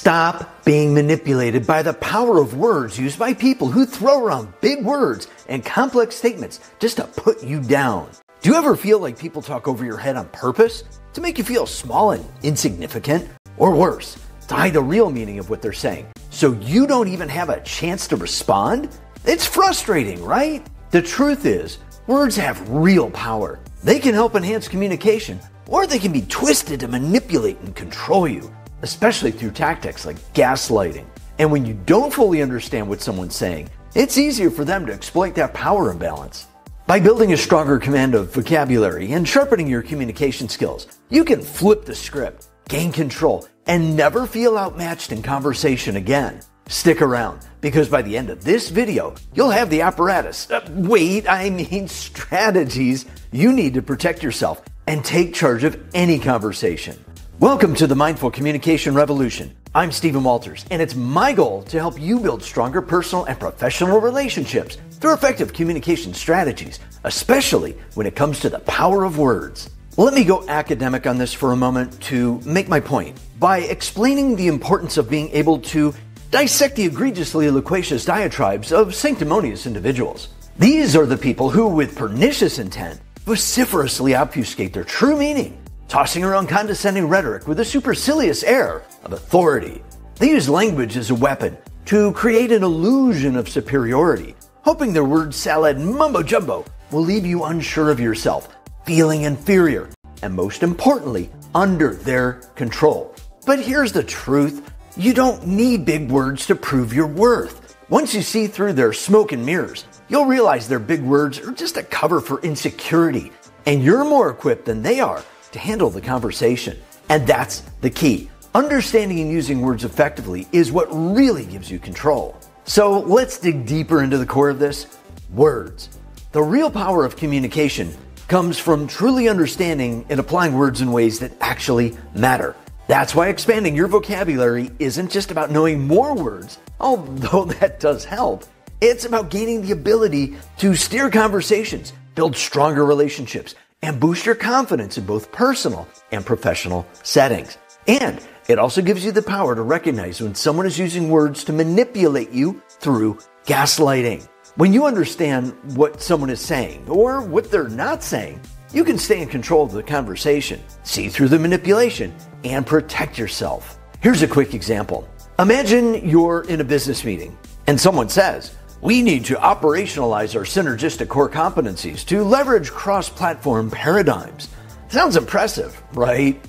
Stop being manipulated by the power of words used by people who throw around big words and complex statements just to put you down. Do you ever feel like people talk over your head on purpose to make you feel small and insignificant? Or worse, to hide the real meaning of what they're saying so you don't even have a chance to respond? It's frustrating, right? The truth is, words have real power. They can help enhance communication, or they can be twisted to manipulate and control you, especially through tactics like gaslighting. And when you don't fully understand what someone's saying, it's easier for them to exploit that power imbalance. By building a stronger command of vocabulary and sharpening your communication skills, you can flip the script, gain control, and never feel outmatched in conversation again. Stick around because by the end of this video, you'll have the apparatus, uh, wait, I mean strategies you need to protect yourself and take charge of any conversation. Welcome to the Mindful Communication Revolution. I'm Stephen Walters, and it's my goal to help you build stronger personal and professional relationships through effective communication strategies, especially when it comes to the power of words. Let me go academic on this for a moment to make my point by explaining the importance of being able to dissect the egregiously loquacious diatribes of sanctimonious individuals. These are the people who, with pernicious intent, vociferously obfuscate their true meaning, tossing around condescending rhetoric with a supercilious air of authority. They use language as a weapon to create an illusion of superiority, hoping their word salad mumbo jumbo will leave you unsure of yourself, feeling inferior, and most importantly, under their control. But here's the truth you don't need big words to prove your worth. Once you see through their smoke and mirrors, you'll realize their big words are just a cover for insecurity, and you're more equipped than they are to handle the conversation. And that's the key. Understanding and using words effectively is what really gives you control. So let's dig deeper into the core of this words. The real power of communication comes from truly understanding and applying words in ways that actually matter. That's why expanding your vocabulary isn't just about knowing more words, although that does help. It's about gaining the ability to steer conversations, build stronger relationships, and boost your confidence in both personal and professional settings. And it also gives you the power to recognize when someone is using words to manipulate you through gaslighting. When you understand what someone is saying or what they're not saying, you can stay in control of the conversation, see through the manipulation, and protect yourself. Here's a quick example. Imagine you're in a business meeting and someone says, We need to operationalize our synergistic core competencies to leverage cross platform paradigms. Sounds impressive, right?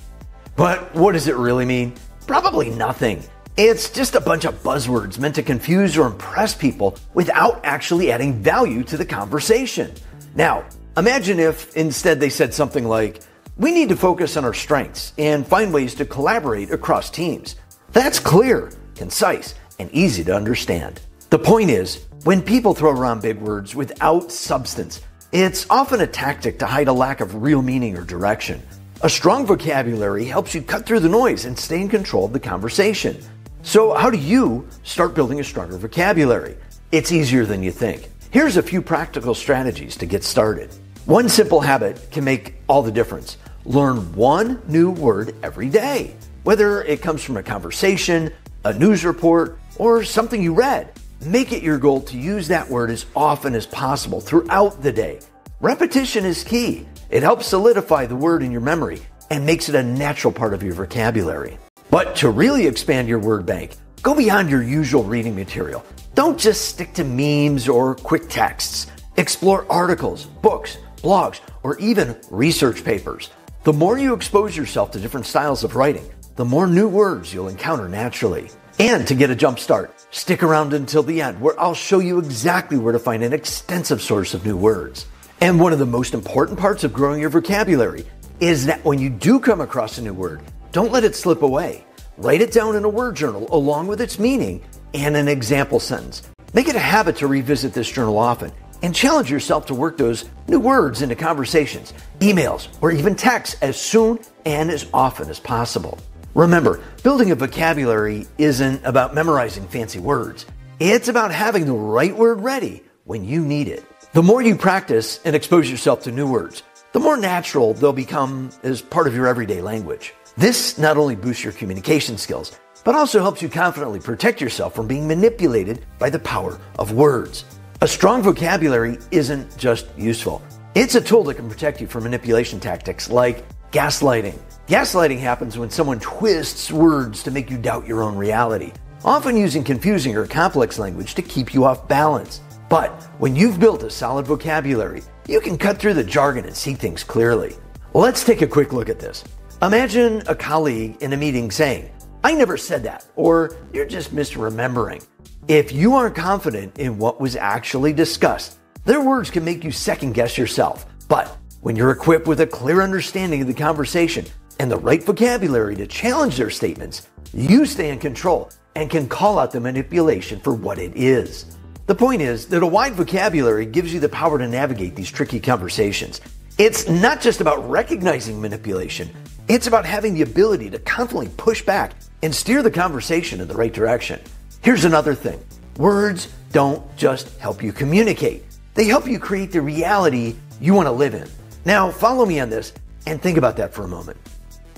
But what does it really mean? Probably nothing. It's just a bunch of buzzwords meant to confuse or impress people without actually adding value to the conversation. Now, Imagine if instead they said something like, We need to focus on our strengths and find ways to collaborate across teams. That's clear, concise, and easy to understand. The point is, when people throw around big words without substance, it's often a tactic to hide a lack of real meaning or direction. A strong vocabulary helps you cut through the noise and stay in control of the conversation. So, how do you start building a stronger vocabulary? It's easier than you think. Here's a few practical strategies to get started. One simple habit can make all the difference. Learn one new word every day, whether it comes from a conversation, a news report, or something you read. Make it your goal to use that word as often as possible throughout the day. Repetition is key. It helps solidify the word in your memory and makes it a natural part of your vocabulary. But to really expand your word bank, go beyond your usual reading material. Don't just stick to memes or quick texts. Explore articles, books, blogs, or even research papers. The more you expose yourself to different styles of writing, the more new words you'll encounter naturally. And to get a jump start, stick around until the end where I'll show you exactly where to find an extensive source of new words. And one of the most important parts of growing your vocabulary is that when you do come across a new word, don't let it slip away. Write it down in a word journal along with its meaning and an example sentence. Make it a habit to revisit this journal often and challenge yourself to work those new words into conversations, emails, or even texts as soon and as often as possible. Remember, building a vocabulary isn't about memorizing fancy words. It's about having the right word ready when you need it. The more you practice and expose yourself to new words, the more natural they'll become as part of your everyday language. This not only boosts your communication skills, but also helps you confidently protect yourself from being manipulated by the power of words. A strong vocabulary isn't just useful. It's a tool that can protect you from manipulation tactics like gaslighting. Gaslighting happens when someone twists words to make you doubt your own reality, often using confusing or complex language to keep you off balance. But when you've built a solid vocabulary, you can cut through the jargon and see things clearly. Let's take a quick look at this. Imagine a colleague in a meeting saying, I never said that, or you're just misremembering. If you aren't confident in what was actually discussed, their words can make you second guess yourself. But when you're equipped with a clear understanding of the conversation and the right vocabulary to challenge their statements, you stay in control and can call out the manipulation for what it is. The point is that a wide vocabulary gives you the power to navigate these tricky conversations. It's not just about recognizing manipulation, it's about having the ability to confidently push back and steer the conversation in the right direction. Here's another thing words don't just help you communicate, they help you create the reality you want to live in. Now, follow me on this and think about that for a moment.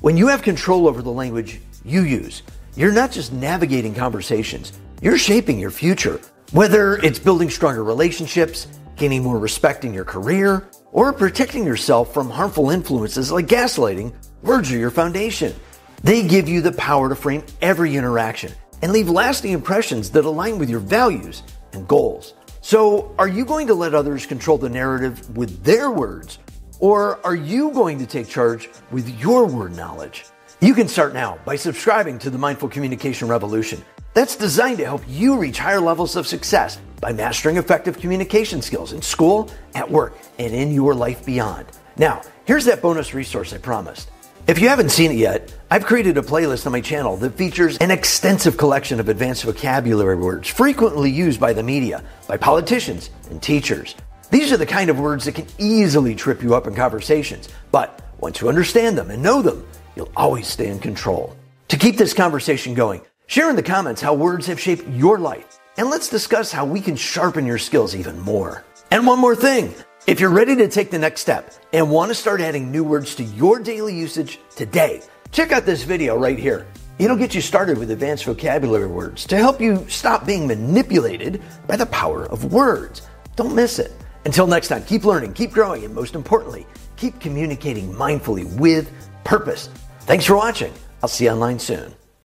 When you have control over the language you use, you're not just navigating conversations, you're shaping your future. Whether it's building stronger relationships, gaining more respect in your career, or protecting yourself from harmful influences like gaslighting, words are your foundation. They give you the power to frame every interaction and leave lasting impressions that align with your values and goals. So, are you going to let others control the narrative with their words, or are you going to take charge with your word knowledge? You can start now by subscribing to the Mindful Communication Revolution. That's designed to help you reach higher levels of success by mastering effective communication skills in school, at work, and in your life beyond. Now, here's that bonus resource I promised. If you haven't seen it yet, I've created a playlist on my channel that features an extensive collection of advanced vocabulary words frequently used by the media, by politicians, and teachers. These are the kind of words that can easily trip you up in conversations, but once you understand them and know them, you'll always stay in control. To keep this conversation going, share in the comments how words have shaped your life, and let's discuss how we can sharpen your skills even more. And one more thing. If you're ready to take the next step and want to start adding new words to your daily usage today, check out this video right here. It'll get you started with advanced vocabulary words to help you stop being manipulated by the power of words. Don't miss it. Until next time, keep learning, keep growing, and most importantly, keep communicating mindfully with purpose. Thanks for watching. I'll see you online soon.